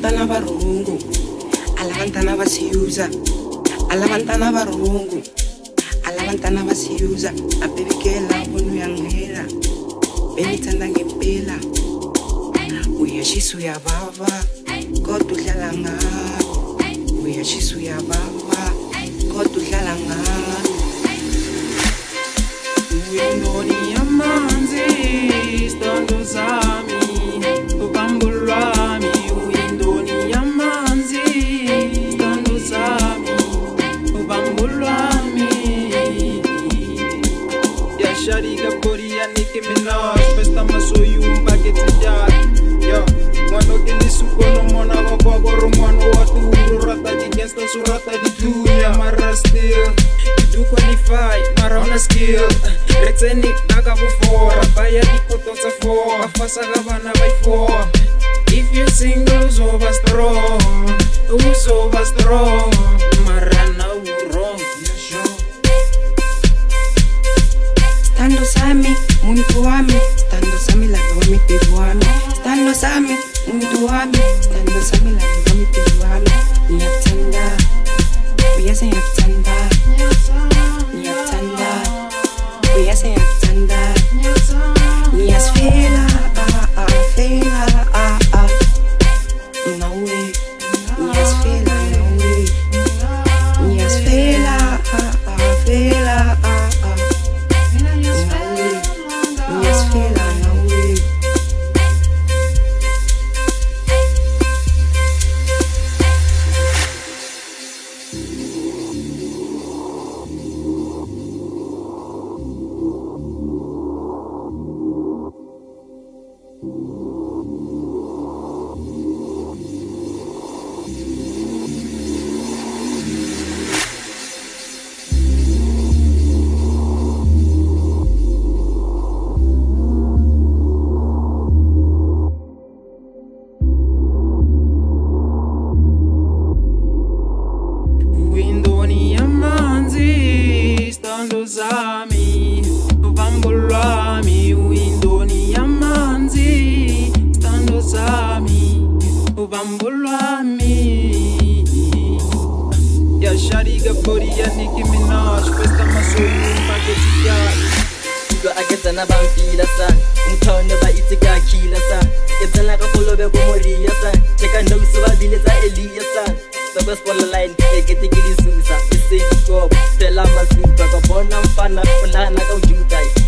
alavantana va rhungu alavantana va siyuza alavantana va rhungu alavantana va siyuza abebikela vonu ya nghela benitsanda ngempela. Uya xisu ya vava kodudlala ngalo. Uya xisu ya vava kodudlala ngalo Minaj Festa masoyumba ketijari Yo, mwana kilisukono mwana wakwakoro mwana waturu rata digesta surata ditunya mara still You do qualify, mara una skill. Retseni daga bufora Baya If you strong Uzoba strong. Mara na Yeah, sure sami muntu stando sami lava wa mitevu wami stando sami muntu wami stando sami lava wa mitevu wami niyakuthanda lubambo lwami yashariga boriya niki minaj kwesta masoyumageziya agedzana bamfila san umthone baitsikakila san. Edzana kakolobe komoriya san tekanosi babile tsa eliya san. Sakwespoleline eketekilisusa isekikobo e phela masuka kwabona mfana kulana kaujutai